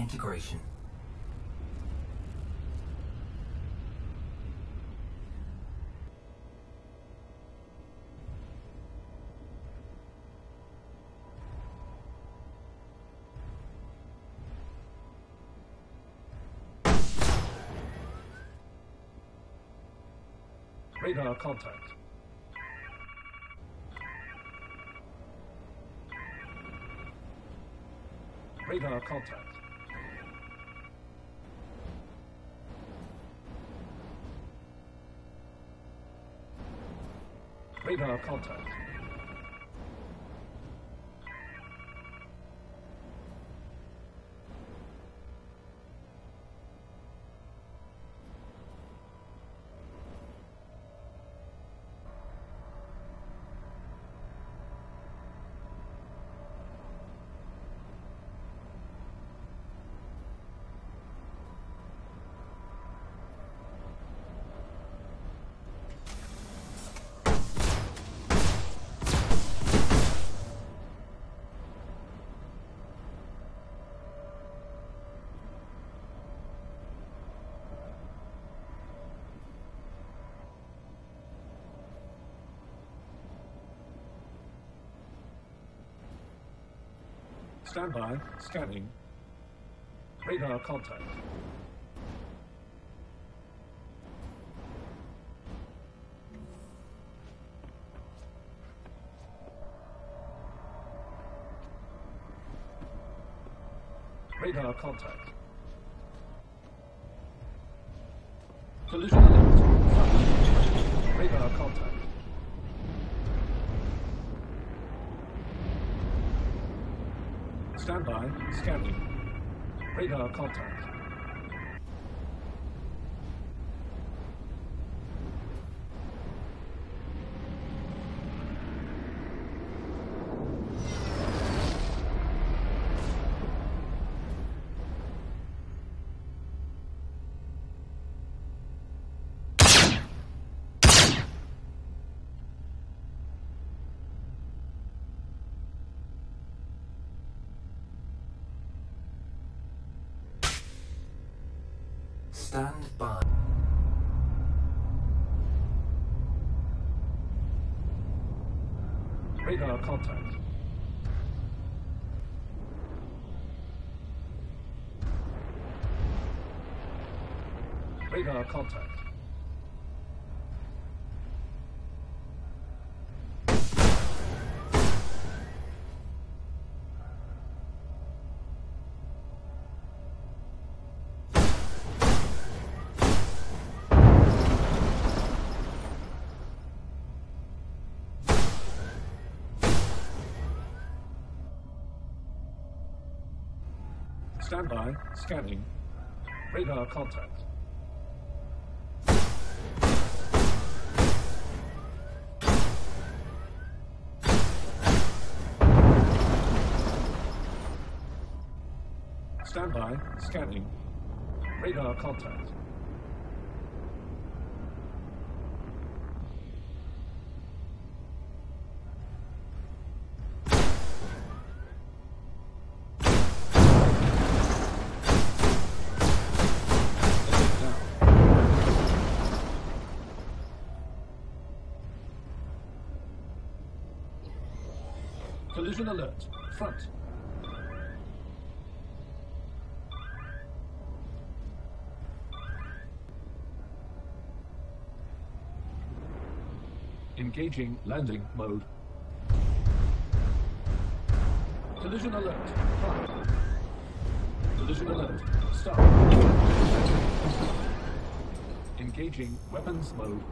operation. Radar contact. Radar contact. Radar contact. Stand by. Scanning. Radar contact. Radar contact. Collision alert. Radar contact. Stand by. Scanning. Radar contact. Radar contact. Radar contact. Stand by. Scanning. Radar contact. Stand by. Scanning. Radar contact. Collision alert. Front. Engaging landing mode. Collision alert. Front. Collision alert. Stop. Engaging weapons mode.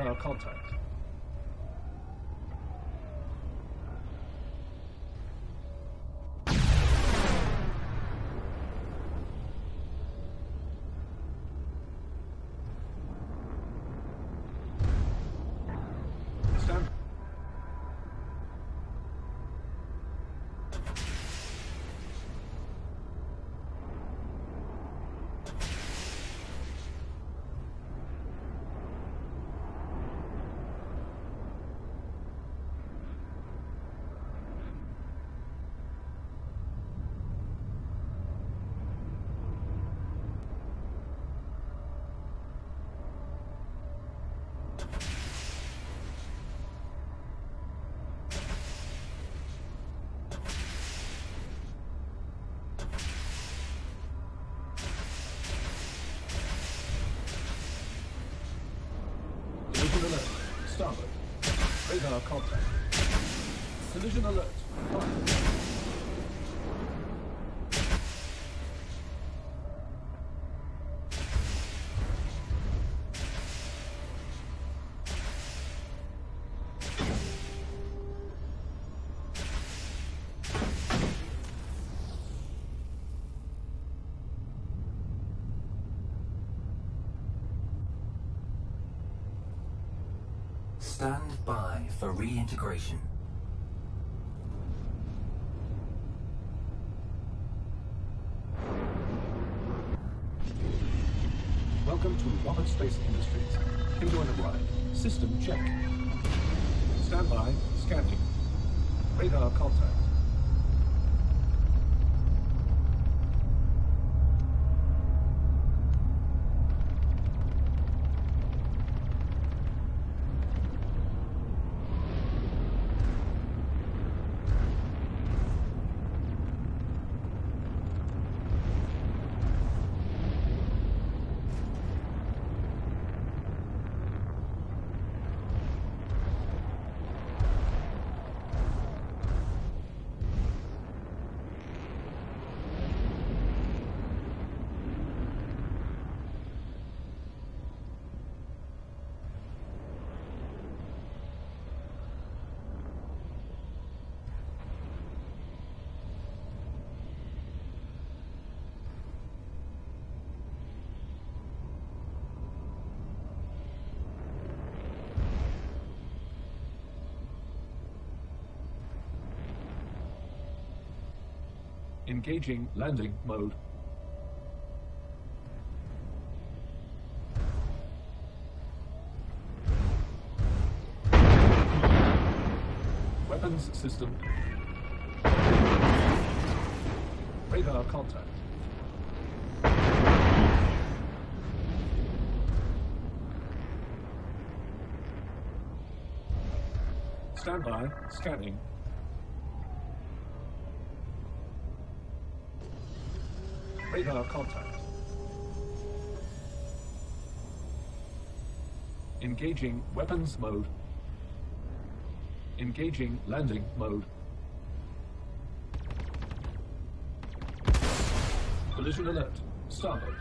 Radar contact. Contact. Collision alert. Fire. For reintegration. Welcome to Roberts Space Industries. Enjoy the ride. System check. Standby. Scanning. Radar contact. Engaging landing mode. Weapons system. Radar contact. Stand by. Scanning. Contact. Engaging weapons mode. Engaging landing mode. Collision alert. Starboard.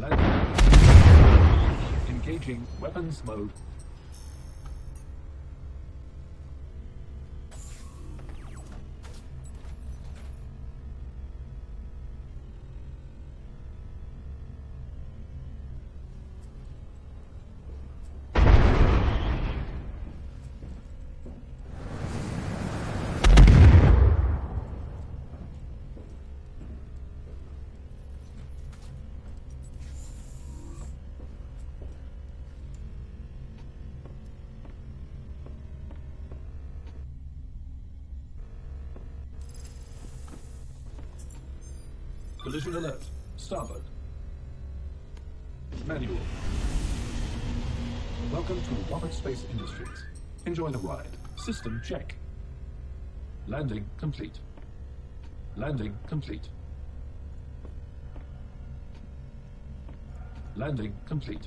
Landing. Engaging weapons mode. Collision alert. Starboard. Manual. Welcome to Roberts Space Industries. Enjoy the ride. System check. Landing complete. Landing complete. Landing complete.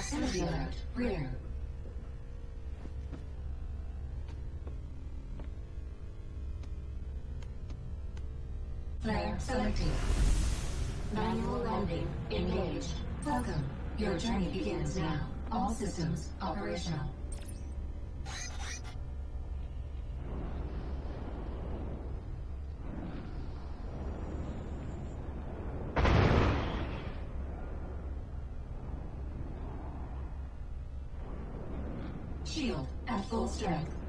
Proximity alert. Rear. Flare selected. Manual landing engaged. Welcome. Your journey begins now. All systems operational. Shield at full strength.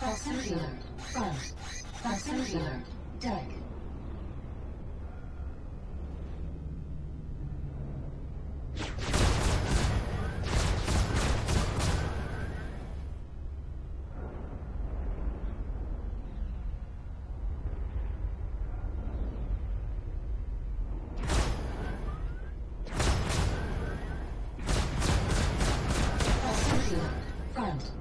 Alert. Front. Alert. Deck. Alert. Front.